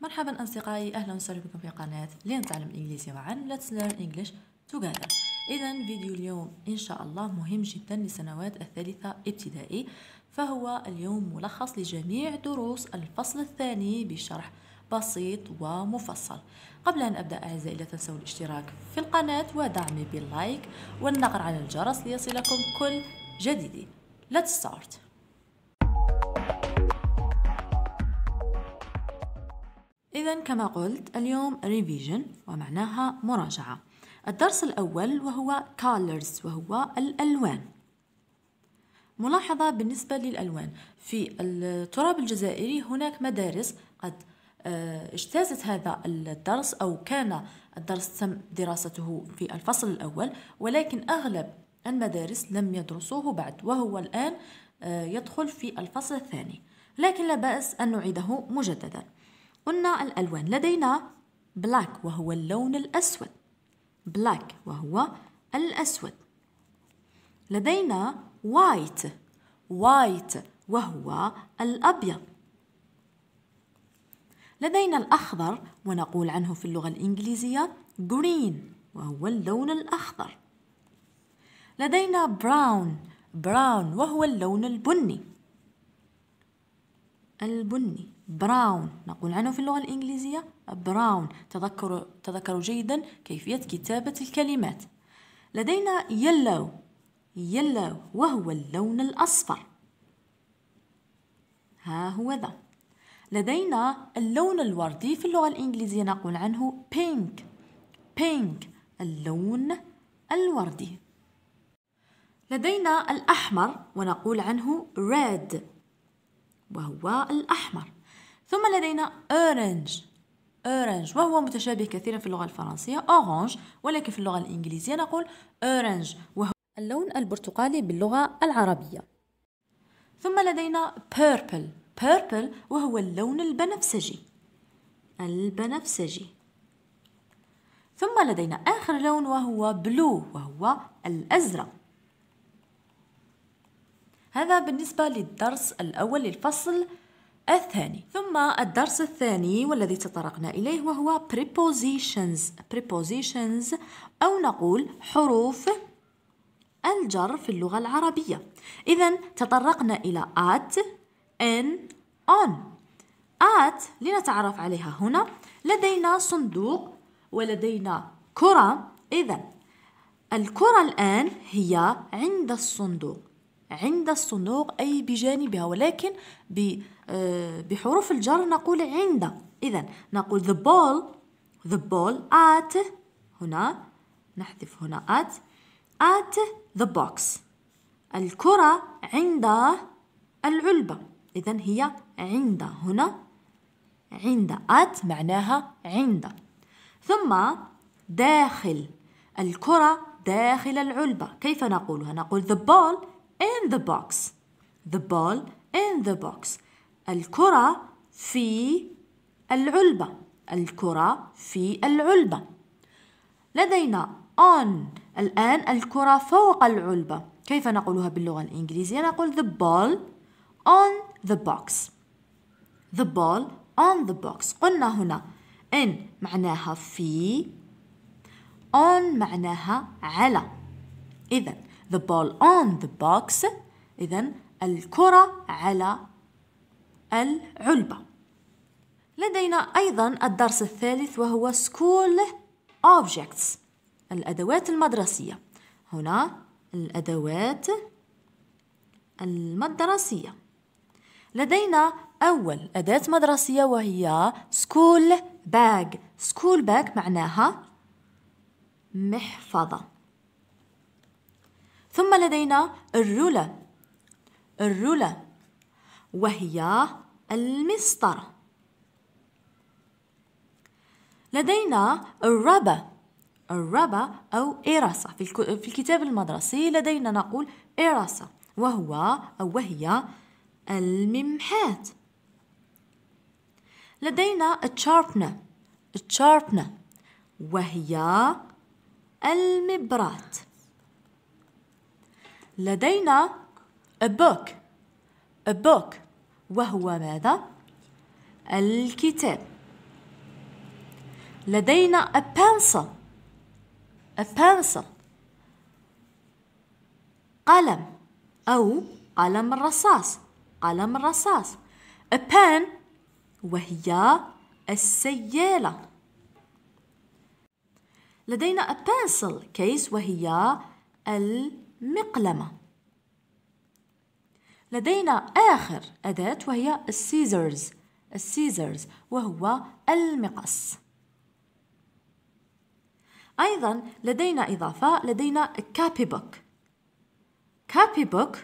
مرحبا أصدقائي أهلا وسهلا بكم في قناة لنتعلم الإنجليزية معا. Let's learn English together. إذا فيديو اليوم إن شاء الله مهم جدا لسنوات الثالثة ابتدائي فهو اليوم ملخص لجميع دروس الفصل الثاني بشرح بسيط ومفصل. قبل أن أبدأ أعزائي لا تنسوا الاشتراك في القناة ودعمي باللايك والنقر على الجرس ليصلكم كل جديد. Let's start. إذا كما قلت اليوم ريفيجن ومعناها مراجعة. الدرس الأول وهو colors وهو الألوان. ملاحظة بالنسبة للألوان. في التراب الجزائري هناك مدارس قد آه، اجتازت هذا الدرس أو كان الدرس تم دراسته في الفصل الأول ولكن أغلب المدارس لم يدرسوه بعد وهو الآن آه، يدخل في الفصل الثاني. لكن لا بأس أن نعيده مجددا. قلنا الألوان لدينا black وهو اللون الأسود. black وهو الأسود. لدينا white white وهو الأبيض. لدينا الأخضر ونقول عنه في اللغة الإنجليزية green وهو اللون الأخضر. لدينا brown brown وهو اللون البني. البني. brown نقول عنه في اللغة الإنجليزية brown تذكروا تذكروا جيدا كيفية كتابة الكلمات. لدينا yellow yellow وهو اللون الأصفر. ها هو ذا. لدينا اللون الوردي في اللغة الإنجليزية نقول عنه pink. pink اللون الوردي. لدينا الأحمر ونقول عنه red. وهو الأحمر. ثم لدينا orange. orange وهو متشابه كثيرا في اللغة الفرنسية. orange ولكن في اللغة الإنجليزية؟ نقول orange وهو اللون البرتقالي باللغة العربية. ثم لدينا purple. purple وهو اللون البنفسجي. البنفسجي. ثم لدينا آخر لون وهو blue وهو الأزرق. هذا بالنسبة للدرس الأول للفصل الثاني. ثم الدرس الثاني والذي تطرقنا إليه وهو prepositions. Prepositions أو نقول حروف الجر في اللغة العربية. إذا تطرقنا إلى at in on. At لنتعرف عليها هنا. لدينا صندوق ولدينا كرة. إذا الكرة الآن هي عند الصندوق. عند الصندوق أي بجانبها. ولكن آه، بحروف الجر نقول عند. إذا نقول the ball the ball at هنا نحذف هنا at at the box. الكرة عند العلبة. إذا هي عند. هنا عند. at معناها عند. ثم داخل. الكرة داخل العلبة. كيف نقولها؟ نقول the ball in the box. The ball in the box. الكرة في العلبة. الكرة في العلبة. لدينا on الآن الكرة فوق العلبة. كيف نقولها باللغة الإنجليزية؟ نقول the ball on the box. The ball on the box. قلنا هنا in معناها في on معناها على. إذا the ball on the box. إذا الكرة على العلبة. لدينا أيضا الدرس الثالث وهو school objects الأدوات المدرسية. هنا الأدوات المدرسية. لدينا أول أداة مدرسية وهي school bag. School bag معناها محفظة. ثم لدينا الرولة. الرولة وهي المسطرة. لدينا الربة الربة أو إراسة في الكتاب المدرسي لدينا نقول إراسة وهو أو وهي الممحات. لدينا الشاربنة الشاربنة وهي المبرات. لدينا a book a book. وهو ماذا؟ الكتاب. لدينا a pencil. A pencil. قلم أو قلم الرصاص قلم الرصاص a pen. وهي السيالة. لدينا a pencil case. وهي المقلمة. لدينا آخر أداة وهي ال scissors. ال scissors وهو المقص. أيضا لدينا إضافة لدينا copybook copybook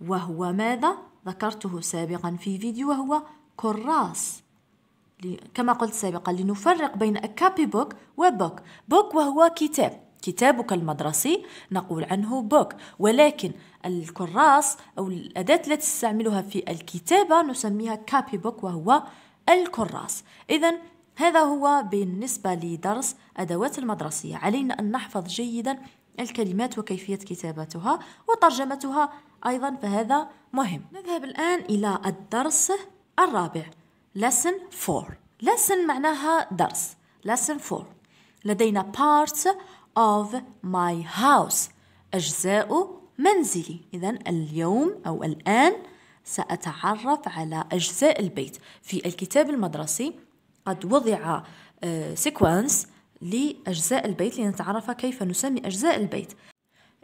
وهو ماذا؟ ذكرته سابقا في فيديو وهو كراس. كما قلت سابقا لنفرق بين copybook و book. book وهو كتاب. كتابك المدرسي نقول عنه book ولكن الكراس أو الأداة التي تستعملها في الكتابة نسميها copybook وهو الكراس. إذا هذا هو بالنسبة لدرس أدوات المدرسية. علينا أن نحفظ جيدا الكلمات وكيفية كتابتها وترجمتها أيضا فهذا مهم. نذهب الآن إلى الدرس الرابع lesson 4 lesson معناها درس. lesson 4 لدينا parts of my house. أجزاء منزلي. إذا اليوم أو الآن سأتعرف على أجزاء البيت. في الكتاب المدرسي قد وضع سيكونس آه، لأجزاء البيت لنتعرف كيف نسمي أجزاء البيت.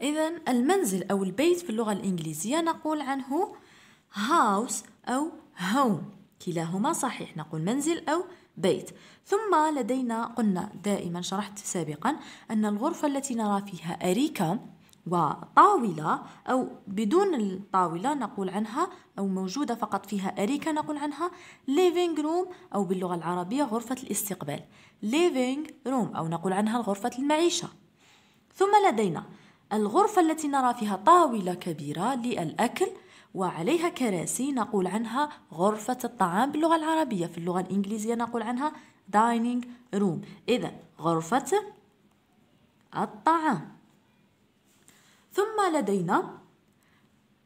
إذا المنزل أو البيت في اللغة الإنجليزية نقول عنه house أو home. كلاهما صحيح. نقول منزل أو بيت. ثم لدينا قلنا دائما شرحت سابقا أن الغرفة التي نرى فيها أريكة وطاولة أو بدون الطاولة نقول عنها أو موجودة فقط فيها أريكة نقول عنها living room أو باللغة العربية غرفة الاستقبال. living room أو نقول عنها غرفة المعيشة. ثم لدينا الغرفة التي نرى فيها طاولة كبيرة للأكل وعليها كراسي نقول عنها غرفة الطعام باللغة العربية. في اللغة الإنجليزية نقول عنها dining room. إذا غرفة الطعام. ثم لدينا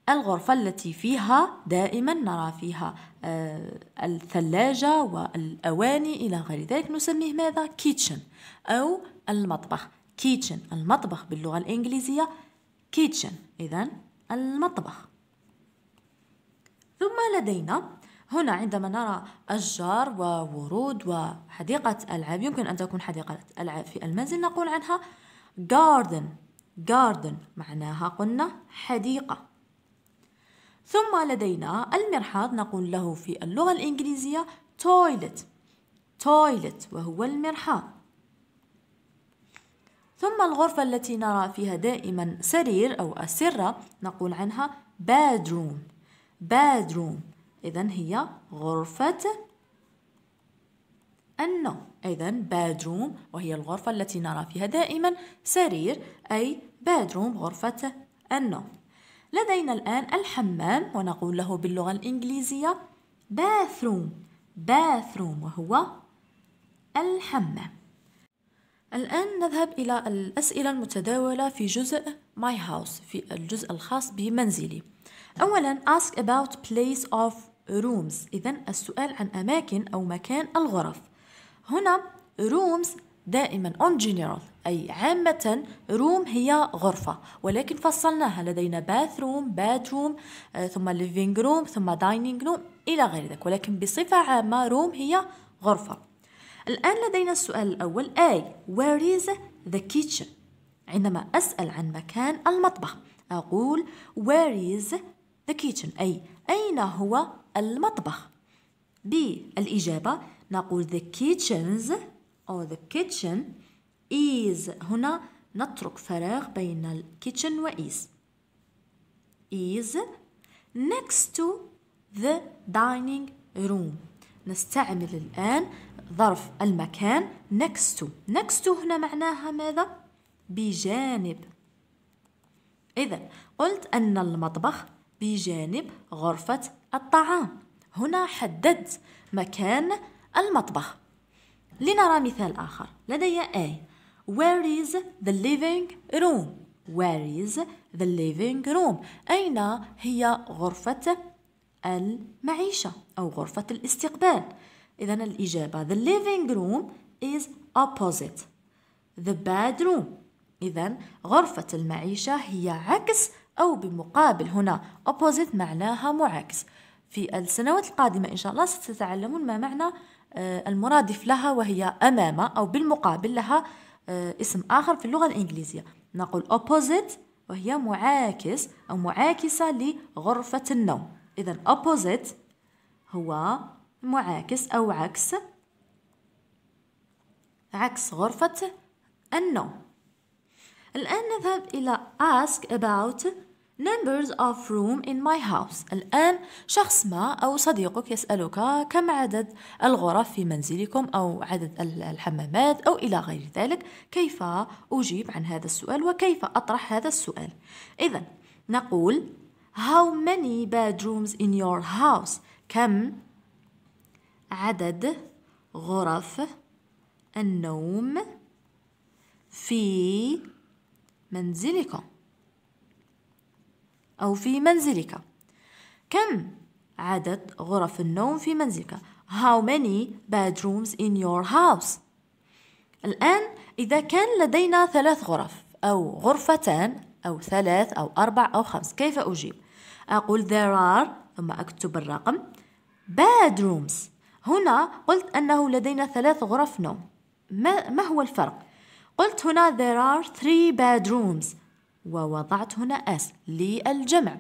الغرفة التي فيها دائما نرى فيها آه، الثلاجة والأواني إلى غير ذلك نسميه ماذا؟ كيتشن أو المطبخ. kitchen المطبخ باللغة الإنجليزية. kitchen إذا المطبخ. ثم لدينا هنا عندما نرى أشجار وورود وحديقة ألعاب يمكن أن تكون حديقة ألعاب في المنزل نقول عنها garden. garden معناها قلنا حديقة. ثم لدينا المرحاض نقول له في اللغة الإنجليزية toilet. toilet وهو المرحاض. ثم الغرفة التي نرى فيها دائما سرير أو أسرة نقول عنها bedroom. bedroom إذا هي غرفة النوم. إذا bedroom وهي الغرفة التي نرى فيها دائما سرير أي bedroom غرفة النوم. لدينا الآن الحمام ونقول له باللغة الإنجليزية bathroom. bathroom وهو الحمام. الآن نذهب إلى الأسئلة المتداولة في جزء My House في الجزء الخاص بمنزلي. أولا ask about place of rooms. إذا السؤال عن أماكن أو مكان الغرف. هنا rooms دائما on general أي عامة روم هي غرفة. ولكن فصلناها. لدينا bathroom bedroom آه، ثم living room ثم dining room إلى غير ذلك. ولكن بصفة عامة room هي غرفة. الآن لدينا السؤال الأول. أي where is the kitchen عندما أسأل عن مكان المطبخ أقول where is the kitchen أي. أين هو المطبخ؟ بالإجابة نقول the kitchens or the kitchen is. هنا نترك فراغ بين ال kitchen is. Is next to the dining room. نستعمل الآن ظرف المكان next to. next to هنا معناها ماذا؟ بجانب. إذا قلت أن المطبخ بجانب غرفة الطعام هنا حددت مكان المطبخ لنرى مثال آخر لدي A Where is the living room? Where is the living room? أين هي غرفة المعيشة أو غرفة الاستقبال؟ إذا الإجابة the living room is opposite the bedroom إذا غرفة المعيشة هي عكس أو بمقابل هنا opposite معناها معاكس في السنوات القادمة إن شاء الله ستتعلمون ما معنى آه، المرادف لها وهي أمام أو بالمقابل لها آه، اسم آخر في اللغة الإنجليزية. نقول opposite وهي معاكس أو معاكسة لغرفة النوم. إذا opposite هو معاكس أو عكس عكس غرفة النوم. الآن نذهب إلى ask about numbers of room in my house. الآن شخص ما أو صديقك يسألك كم عدد الغرف في منزلكم أو عدد الحمامات أو إلى غير ذلك. كيف أجيب عن هذا السؤال وكيف أطرح هذا السؤال؟ إذا نقول How many bedrooms in your house? كم عدد غرف النوم في منزلكم؟ أو في منزلك. كم عدد غرف النوم في منزلك؟ How many bedrooms in your house? الآن إذا كان لدينا ثلاث غرف أو غرفتان أو ثلاث أو أربع أو خمس كيف أجيب؟ أقول there are ثم أكتب الرقم. Bedrooms. هنا قلت أنه لدينا ثلاث غرف نوم. ما, ما هو الفرق؟ قلت هنا there are three bedrooms. ووضعت هنا S للجمع.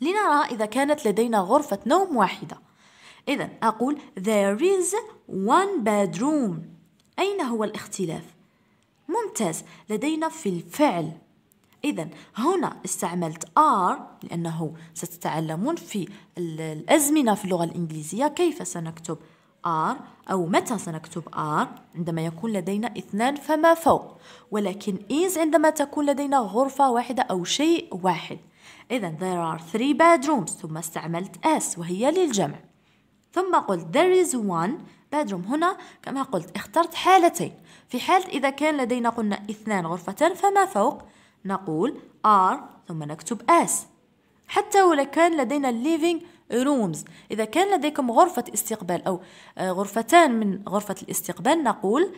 لنرى إذا كانت لدينا غرفة نوم واحدة. إذا أقول there is one bedroom. أين هو الاختلاف؟ ممتاز لدينا في الفعل. إذا هنا استعملت are لأنه ستتعلمون في الأزمنة في اللغة الإنجليزية كيف سنكتب؟ R أو متى سنكتب R عندما يكون لدينا اثنان فما فوق. ولكن is عندما تكون لدينا غرفة واحدة أو شيء واحد. إذا there are three bedrooms. ثم استعملت S وهي للجمع. ثم قلت there is one bedroom هنا. كما قلت اخترت حالتين. في حالة إذا كان لدينا قلنا اثنان غرفتان فما فوق نقول R ثم نكتب S. حتى ولو كان لدينا living rooms إذا كان لديكم غرفة استقبال أو آه، غرفتان من غرفة الاستقبال نقول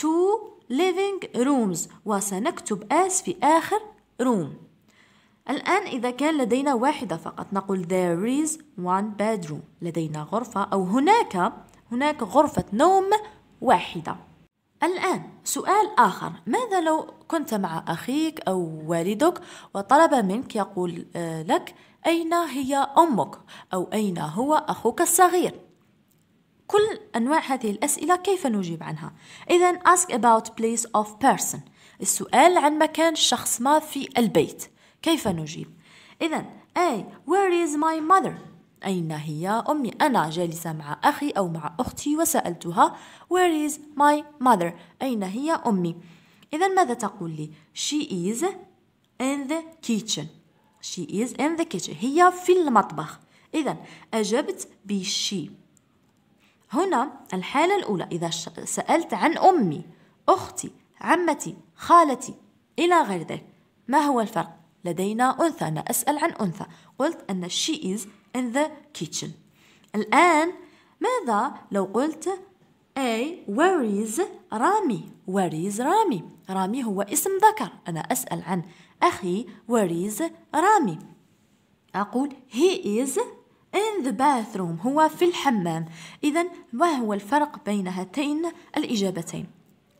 two living rooms وسنكتب as في آخر room. الآن إذا كان لدينا واحدة فقط نقول there is one bedroom. لدينا غرفة أو هناك هناك غرفة نوم واحدة. الآن سؤال آخر. ماذا لو كنت مع أخيك أو والدك وطلب منك يقول آه، لك أين هي أمك؟ أو أين هو أخوك الصغير؟ كل أنواع هذه الأسئلة كيف نجيب عنها؟ إذا ask about place of person. السؤال عن مكان شخص ما في البيت. كيف نجيب؟ إذا أي where is my mother? أين هي أمي؟ أنا جالسة مع أخي أو مع أختي وسألتها where is my mother أين هي أمي؟ إذا ماذا تقول لي؟ She is in the kitchen. She is in the kitchen. هي في المطبخ. إذا أجبت بشي. هنا الحالة الأولى. إذا سألت عن أمي أختي عمتي خالتي إلى غير ذلك ما هو الفرق؟ لدينا أنثى. أنا أسأل عن أنثى. قلت أن she is in the kitchen. الآن ماذا لو قلت A where is رامي where is رامي رامي هو اسم ذكر. أنا أسأل عن أخي is رامي. أقول he is in the bathroom. هو في الحمام. إذا ما هو الفرق بين هاتين الإجابتين؟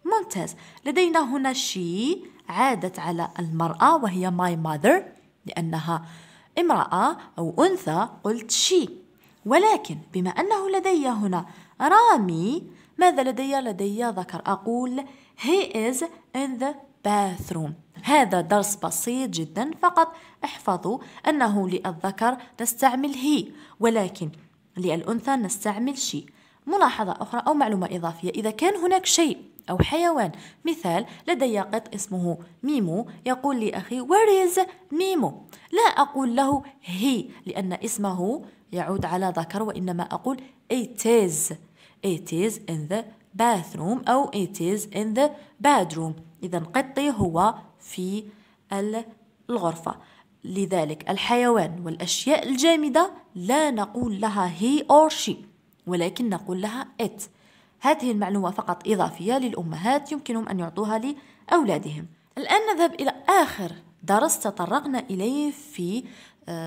ممتاز. لدينا هنا she عادت على المرأة وهي my mother لأنها امرأة أو أنثى. قلت she. ولكن بما أنه لدي هنا رامي ماذا لدي؟ لدي ذكر أقول he is in the bathroom. هذا درس بسيط جدا فقط احفظوا أنه للذكر نستعمل هي ولكن للأنثى نستعمل شي ملاحظة أخرى أو معلومة إضافية إذا كان هناك شيء أو حيوان مثال لدي قط اسمه ميمو يقول لي أخي where is ميمو؟ لا أقول له هي لأن اسمه يعود على ذكر وإنما أقول it is. It is in the bathroom أو it is in the bedroom. إذا قطي هو في الغرفة. لذلك الحيوان والأشياء الجامدة لا نقول لها he or she ولكن نقول لها it. هذه المعلومة فقط إضافية للأمهات يمكنهم أن يعطوها لأولادهم. الآن نذهب إلى آخر درس تطرقنا إليه في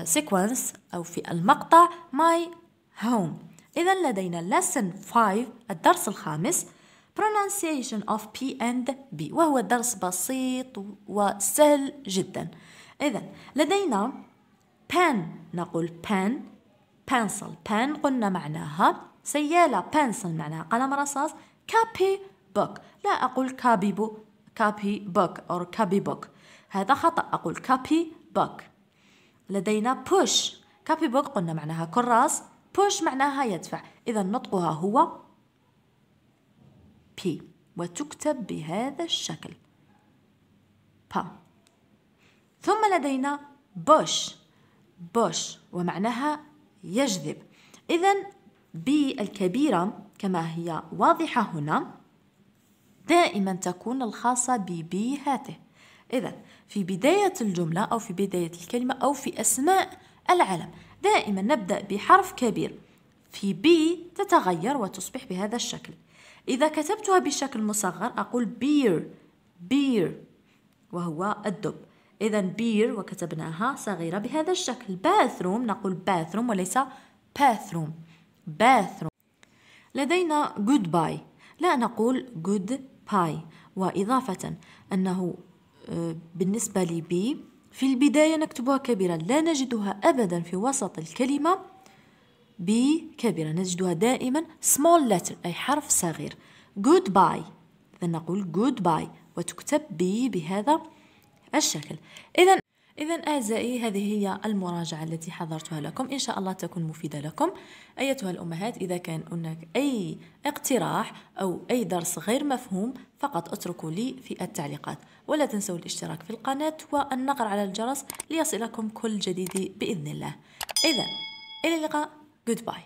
سيكونس آه، أو في المقطع My Home. إذا لدينا lesson 5 الدرس الخامس pronunciation of P and B. وهو درس بسيط وسهل جدا. إذا لدينا pen نقول pen pencil pen قلنا معناها سيالة pencil معناها قلم رصاص copy book. لا أقول copy book copy book or copy book. هذا خطأ أقول copy book. لدينا push. copy book قلنا معناها كراس. push معناها يدفع. إذا نطقها هو P وتكتب بهذا الشكل. با ثم لدينا bush. Bush ومعناها يجذب. إذا B الكبيرة كما هي واضحة هنا دائما تكون الخاصة ب B هاته. إذا في بداية الجملة أو في بداية الكلمة أو في أسماء العلم دائما نبدأ بحرف كبير. في B تتغير وتصبح بهذا الشكل. إذا كتبتها بشكل مصغر أقول bear bear وهو الدب. إذا bear وكتبناها صغيرة بهذا الشكل. bathroom نقول bathroom وليس bathroom bathroom لدينا goodbye. لا نقول goodbye. وإضافة أنه آه، بالنسبة ل B في البداية نكتبها كبيرة لا نجدها أبدا في وسط الكلمة. B كبيرة. نجدها دائما small letter أي حرف صغير. goodbye. إذا نقول goodbye وتكتب بي بهذا الشكل. إذا إذا أعزائي هذه هي المراجعة التي حضرتها لكم. إن شاء الله تكون مفيدة لكم. أيتها الأمهات إذا كان هناك أي اقتراح أو أي درس غير مفهوم فقط اتركوا لي في التعليقات. ولا تنسوا الاشتراك في القناة والنقر على الجرس ليصلكم كل جديد بإذن الله. إذا إلى اللقاء. Goodbye.